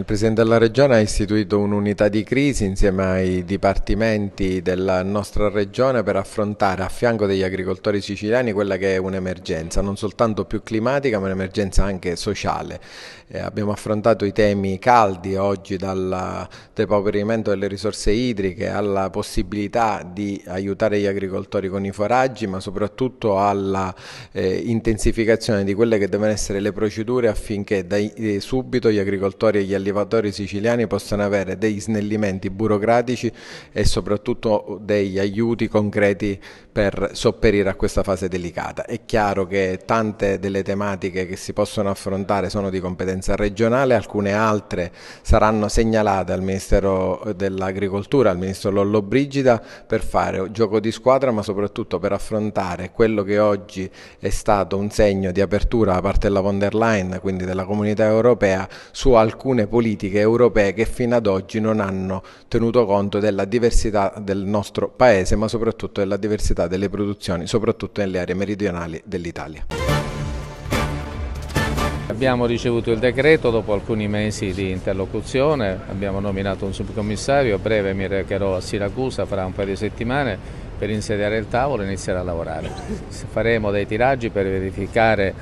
il Presidente della Regione ha istituito un'unità di crisi insieme ai dipartimenti della nostra Regione per affrontare a fianco degli agricoltori siciliani quella che è un'emergenza, non soltanto più climatica ma un'emergenza anche sociale. Eh, abbiamo affrontato i temi caldi oggi dal depauperimento delle risorse idriche alla possibilità di aiutare gli agricoltori con i foraggi ma soprattutto alla eh, intensificazione di quelle che devono essere le procedure affinché da eh, subito gli agricoltori e gli allevatori siciliani possano avere dei snellimenti burocratici e soprattutto degli aiuti concreti per sopperire a questa fase delicata. È chiaro che tante delle tematiche che si possono affrontare sono di competenza regionale, alcune altre saranno segnalate al Ministero dell'Agricoltura, al Ministro Lollobrigida per fare gioco di squadra ma soprattutto per affrontare quello che oggi è stato un segno di apertura da parte della von der Leyen, quindi della comunità europea, su alcune politiche europee che fino ad oggi non hanno tenuto conto della diversità del nostro paese, ma soprattutto della diversità delle produzioni, soprattutto nelle aree meridionali dell'Italia. Abbiamo ricevuto il decreto dopo alcuni mesi di interlocuzione, abbiamo nominato un subcommissario, a breve mi recherò a Siracusa fra un paio di settimane per insediare il tavolo e iniziare a lavorare. Faremo dei tiraggi per verificare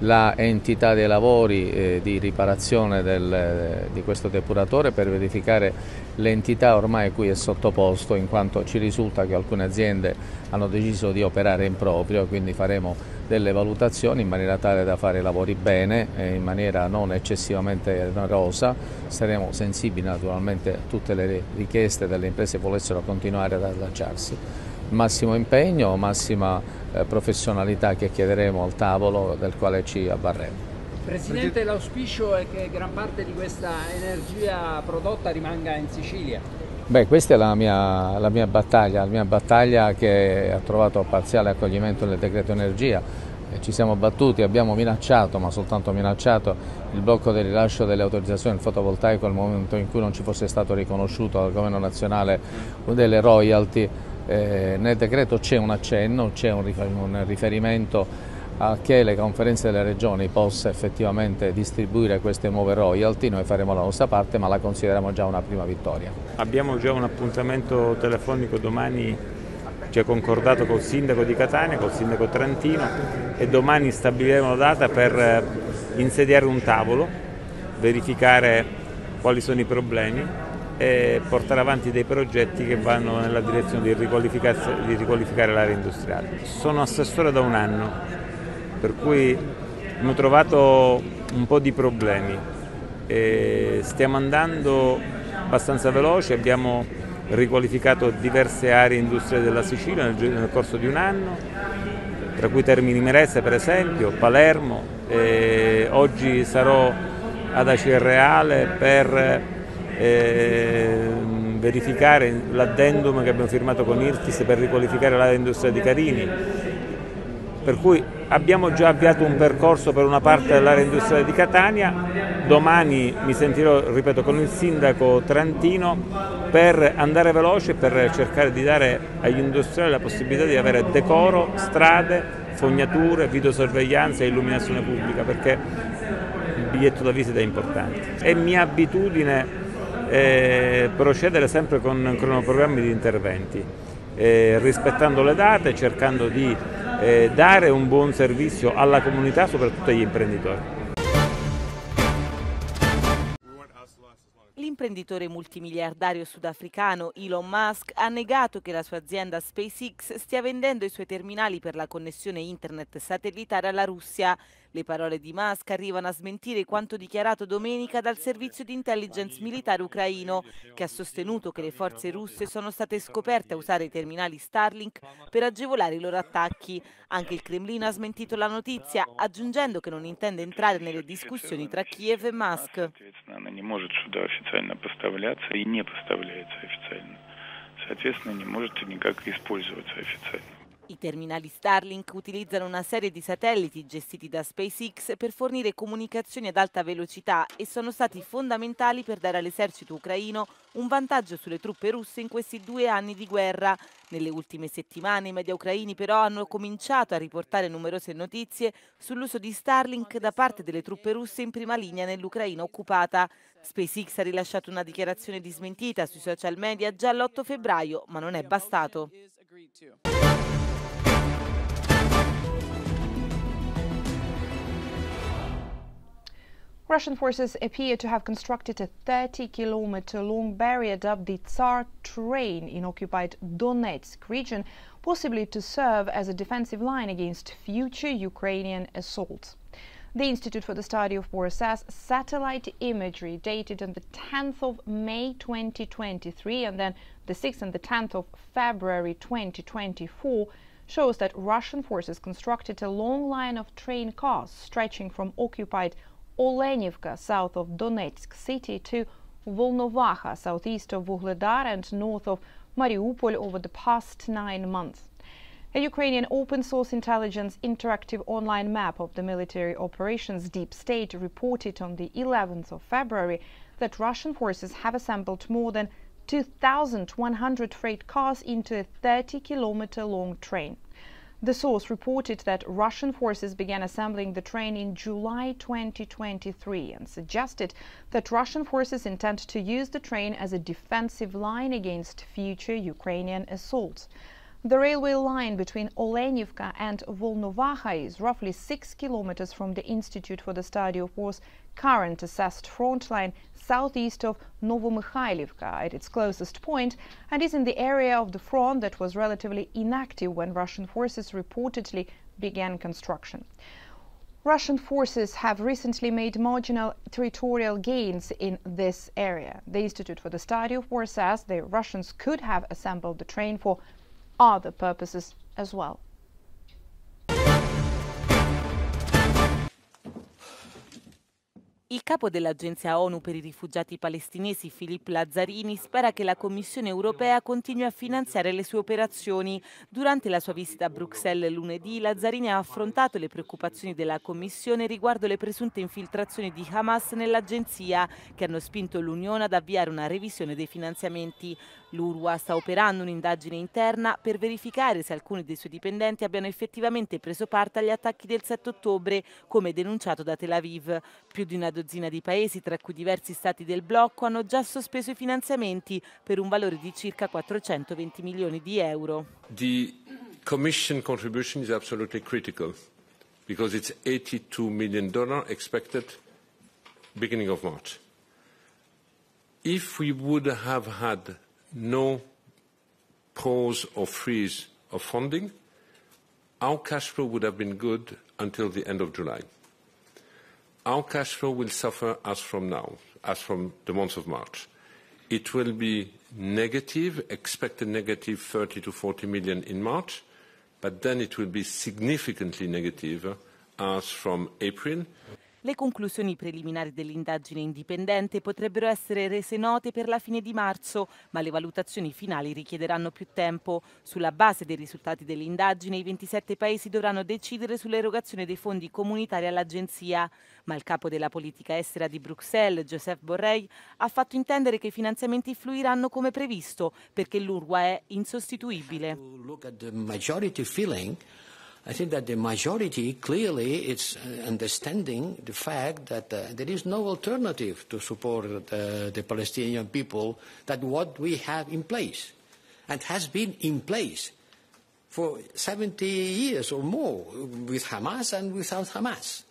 la entità dei lavori eh, di riparazione del, eh, di questo depuratore per verificare l'entità ormai cui è sottoposto in quanto ci risulta che alcune aziende hanno deciso di operare in proprio quindi faremo delle valutazioni in maniera tale da fare i lavori bene e in maniera non eccessivamente onerosa. Saremo sensibili naturalmente a tutte le richieste delle imprese che volessero continuare ad allacciarsi massimo impegno, massima eh, professionalità che chiederemo al tavolo del quale ci avvarremo. Presidente, l'auspicio è che gran parte di questa energia prodotta rimanga in Sicilia. Beh, questa è la mia, la mia battaglia, la mia battaglia che ha trovato parziale accoglimento nel decreto energia. Eh, ci siamo battuti, abbiamo minacciato, ma soltanto minacciato, il blocco del rilascio delle autorizzazioni del fotovoltaico nel momento in cui non ci fosse stato riconosciuto dal governo nazionale delle royalty eh, nel decreto c'è un accenno, c'è un riferimento a che le conferenze delle regioni possa effettivamente distribuire queste nuove royalty, noi faremo la nostra parte ma la consideriamo già una prima vittoria. Abbiamo già un appuntamento telefonico domani ci concordato col sindaco di Catania, col sindaco Trantino e domani stabiliremo la data per eh, insediare un tavolo, verificare quali sono i problemi e portare avanti dei progetti che vanno nella direzione di, di riqualificare l'area industriale. Sono assessore da un anno, per cui abbiamo trovato un po' di problemi. E stiamo andando abbastanza veloci, abbiamo riqualificato diverse aree industriali della Sicilia nel, nel corso di un anno, tra cui Termini Merese per esempio, Palermo, oggi sarò ad Acer Reale per verificare l'addendum che abbiamo firmato con Irtis per riqualificare l'area industriale di Carini. Per cui abbiamo già avviato un percorso per una parte dell'area industriale di Catania, domani mi sentirò, ripeto, con il sindaco Trantino per andare veloce per cercare di dare agli industriali la possibilità di avere decoro, strade, fognature, videosorveglianza e illuminazione pubblica perché il biglietto da visita è importante. È mia abitudine eh, procedere sempre con cronoprogrammi di interventi, eh, rispettando le date, cercando di eh, dare un buon servizio alla comunità, soprattutto agli imprenditori. L'imprenditore multimiliardario sudafricano Elon Musk ha negato che la sua azienda SpaceX stia vendendo i suoi terminali per la connessione internet satellitare alla Russia. Le parole di Musk arrivano a smentire quanto dichiarato domenica dal servizio di intelligence militare ucraino, che ha sostenuto che le forze russe sono state scoperte a usare i terminali Starlink per agevolare i loro attacchi. Anche il Cremlino ha smentito la notizia, aggiungendo che non intende entrare nelle discussioni tra Kiev e Musk. Соответственно, не может никак использоваться официально. I terminali Starlink utilizzano una serie di satelliti gestiti da SpaceX per fornire comunicazioni ad alta velocità e sono stati fondamentali per dare all'esercito ucraino un vantaggio sulle truppe russe in questi due anni di guerra. Nelle ultime settimane i media ucraini però hanno cominciato a riportare numerose notizie sull'uso di Starlink da parte delle truppe russe in prima linea nell'Ucraina occupata. SpaceX ha rilasciato una dichiarazione di smentita sui social media già l'8 febbraio, ma non è bastato. Russian forces appear to have constructed a 30 kilometer long barrier dubbed the Tsar Train in occupied Donetsk region, possibly to serve as a defensive line against future Ukrainian assaults. The Institute for the Study of War says satellite imagery dated on the 10th of May 2023 and then the 6th and the 10th of February 2024 shows that Russian forces constructed a long line of train cars stretching from occupied Olenivka, south of Donetsk city, to Volnovaha, southeast of Vuhledar and north of Mariupol over the past nine months. A Ukrainian open source intelligence interactive online map of the military operations Deep State reported on the 11th of February that Russian forces have assembled more than 2,100 freight cars into a 30 kilometer long train. The source reported that Russian forces began assembling the train in July 2023 and suggested that Russian forces intend to use the train as a defensive line against future Ukrainian assaults. The railway line between Olenivka and Volnovaha is roughly six kilometers from the Institute for the Study of War's current assessed front line southeast of Novomykhailivka at its closest point and is in the area of the front that was relatively inactive when Russian forces reportedly began construction. Russian forces have recently made marginal territorial gains in this area. The Institute for the Study of War says the Russians could have assembled the train for other purposes as well. Il capo dell'agenzia ONU per i rifugiati palestinesi, Filippo Lazzarini, spera che la Commissione europea continui a finanziare le sue operazioni. Durante la sua visita a Bruxelles lunedì, Lazzarini ha affrontato le preoccupazioni della Commissione riguardo le presunte infiltrazioni di Hamas nell'agenzia, che hanno spinto l'Unione ad avviare una revisione dei finanziamenti. L'URWA sta operando un'indagine interna per verificare se alcuni dei suoi dipendenti abbiano effettivamente preso parte agli attacchi del 7 ottobre, come denunciato da Tel Aviv. Più di una dozzina di paesi, tra cui diversi stati del blocco, hanno già sospeso i finanziamenti per un valore di circa 420 milioni di euro. The Commission contribution is absolutely critical because it's 82 million dollar expected beginning of March. If we would have had no pause or freeze of funding, our cash flow would have been good until the end of July. Our cash flow will suffer as from now, as from the month of March. It will be negative, expected negative 30 to 40 million in March, but then it will be significantly negative as from April. Le conclusioni preliminari dell'indagine indipendente potrebbero essere rese note per la fine di marzo, ma le valutazioni finali richiederanno più tempo. Sulla base dei risultati dell'indagine, i 27 paesi dovranno decidere sull'erogazione dei fondi comunitari all'agenzia. Ma il capo della politica estera di Bruxelles, Joseph Borrell, ha fatto intendere che i finanziamenti fluiranno come previsto, perché l'URWA è insostituibile. I think that the majority clearly is understanding the fact that uh, there is no alternative to support uh, the Palestinian people that what we have in place and has been in place for 70 years or more with Hamas and without Hamas.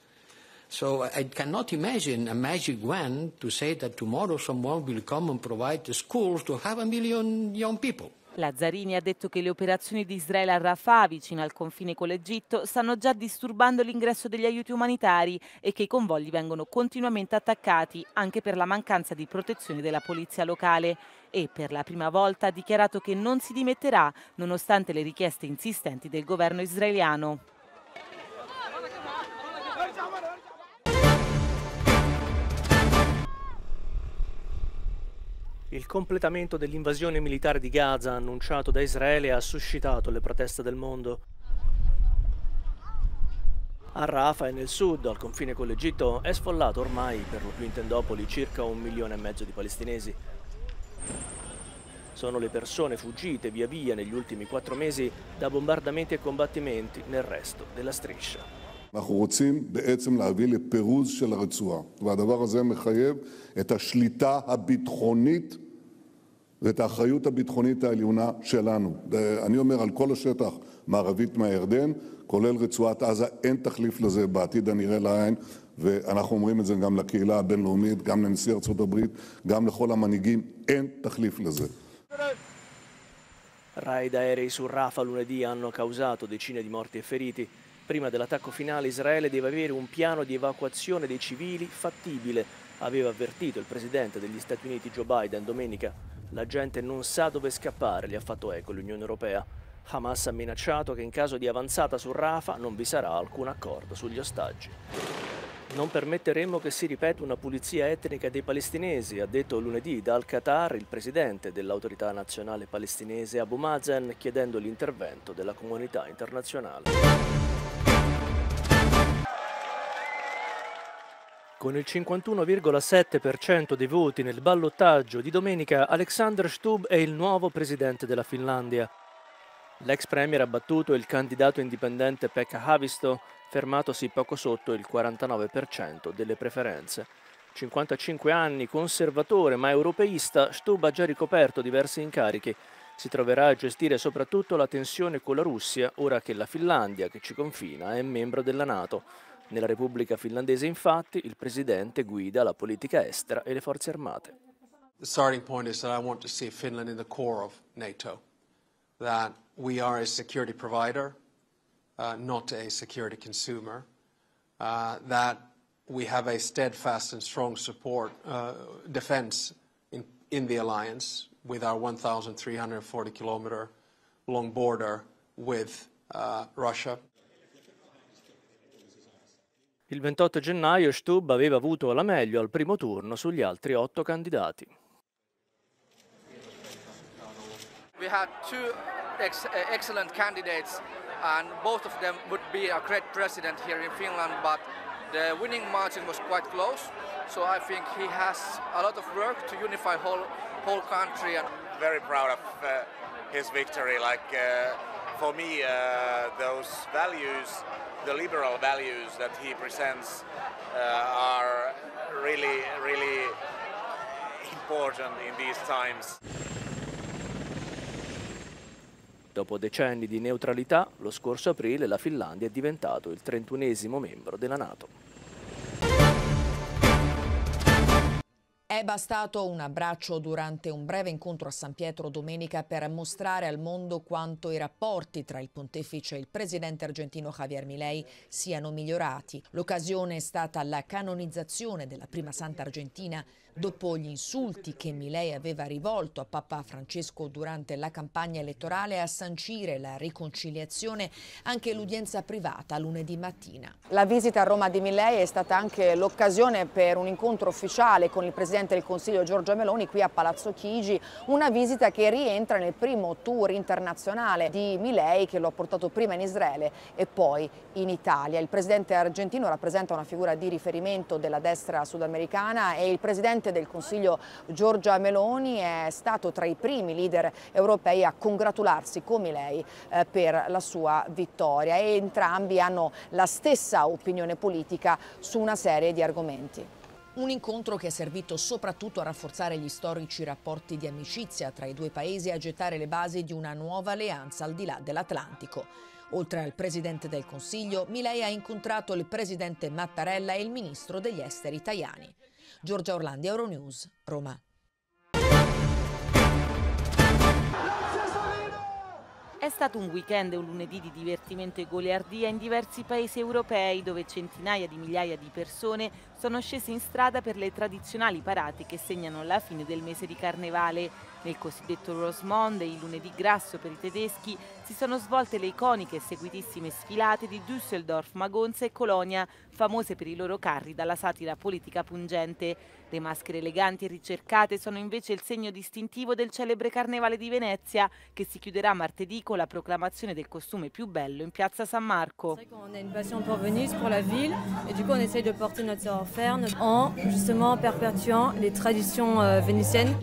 So I cannot imagine a magic wand to say that tomorrow someone will come and provide the schools to have a million young people. Lazzarini ha detto che le operazioni di Israele a Rafah, vicino al confine con l'Egitto, stanno già disturbando l'ingresso degli aiuti umanitari e che i convogli vengono continuamente attaccati anche per la mancanza di protezione della polizia locale e per la prima volta ha dichiarato che non si dimetterà nonostante le richieste insistenti del governo israeliano. Il completamento dell'invasione militare di Gaza annunciato da Israele ha suscitato le proteste del mondo. A Rafah e nel sud, al confine con l'Egitto, è sfollato ormai per lo più in tendopoli circa un milione e mezzo di palestinesi. Sono le persone fuggite via via negli ultimi quattro mesi da bombardamenti e combattimenti nel resto della striscia. אנחנו רוצים בעצם להביא לפירוז של הרצועה, והדבר הזה מחייב את השליטה הביטחונית ואת האחריות הביטחונית העליונה שלנו. אני אומר על כל השטח מערבית מהירדן, כולל רצועת עזה, אין תחליף לזה בעתיד הנראה לעין, ואנחנו אומרים את זה גם לקהילה הבינלאומית, גם לנשיא ארצות הברית, גם לכל המנהיגים, אין תחליף לזה. Raid aerei su Rafah lunedì hanno causato decine di morti e feriti. Prima dell'attacco finale Israele deve avere un piano di evacuazione dei civili fattibile, aveva avvertito il presidente degli Stati Uniti Joe Biden domenica. La gente non sa dove scappare, gli ha fatto eco l'Unione Europea. Hamas ha minacciato che in caso di avanzata su Rafah non vi sarà alcun accordo sugli ostaggi. Non permetteremo che si ripeta una pulizia etnica dei palestinesi, ha detto lunedì dal Qatar il presidente dell'autorità nazionale palestinese Abu Mazen chiedendo l'intervento della comunità internazionale. Con il 51,7% dei voti nel ballottaggio di domenica, Alexander Stubb è il nuovo presidente della Finlandia. L'ex premier ha battuto il candidato indipendente Pekka Havisto, fermatosi poco sotto il 49% delle preferenze. 55 anni, conservatore ma europeista, Stubb ha già ricoperto diversi incarichi. Si troverà a gestire soprattutto la tensione con la Russia, ora che la Finlandia, che ci confina, è membro della Nato. Nella Repubblica finlandese, infatti, il presidente guida la politica estera e le forze armate. The starting point is that I want to see Finland in the core of NATO, that we are a security provider, uh, not a security consumer, uh, that we have a steadfast and strong support, uh, defense in, in the alliance with our 1,340 kilometer long border with uh, Russia. Il 28 gennaio Stubb aveva avuto la meglio al primo turno sugli altri otto candidati. We had two ex uh, excellent candidates and both of them would be a great president here in Finland but the winning margin was quite close so I think he has a lot of work to unify whole whole country and very proud of uh, his victory like uh, for me uh, those values the liberal values that he presents uh, are really, really important in these times. Dopo decenni di neutralità, lo scorso aprile la Finlandia è diventato il 31esimo membro della Nato. È bastato un abbraccio durante un breve incontro a San Pietro domenica per mostrare al mondo quanto i rapporti tra il pontefice e il presidente argentino Javier Milei siano migliorati. L'occasione è stata la canonizzazione della prima santa argentina dopo gli insulti che Milei aveva rivolto a Papa Francesco durante la campagna elettorale a sancire la riconciliazione anche l'udienza privata lunedì mattina. La visita a Roma di Milei è stata anche l'occasione per un incontro ufficiale con il Presidente del Consiglio Giorgio Meloni qui a Palazzo Chigi, una visita che rientra nel primo tour internazionale di Milei che lo ha portato prima in Israele e poi in Italia. Il Presidente argentino rappresenta una figura di riferimento della destra sudamericana e il Presidente Presidente del Consiglio Giorgia Meloni è stato tra i primi leader europei a congratularsi come lei eh, per la sua vittoria e entrambi hanno la stessa opinione politica su una serie di argomenti. Un incontro che è servito soprattutto a rafforzare gli storici rapporti di amicizia tra i due paesi e a gettare le basi di una nuova alleanza al di là dell'Atlantico. Oltre al Presidente del Consiglio, Milei ha incontrato il Presidente Mattarella e il Ministro degli Esteri italiani. Giorgia Orlandi, Euronews, Roma. È stato un weekend e un lunedì di divertimento e goliardia in diversi paesi europei dove centinaia di migliaia di persone sono scese in strada per le tradizionali parate che segnano la fine del mese di carnevale. Nel cosiddetto Rose Monday, il lunedì grasso per i tedeschi, si sono svolte le iconiche e seguitissime sfilate di Düsseldorf, Magonza e Colonia, famose per i loro carri dalla satira politica pungente. Le maschere eleganti e ricercate sono invece il segno distintivo del celebre Carnevale di Venezia, che si chiuderà martedì con la proclamazione del costume più bello in piazza San Marco. On a une passion pour Venise, pour la ville, et du coup on essaye de porter notre savoir-faire en justement perpétuant les traditions euh, vénitiennes.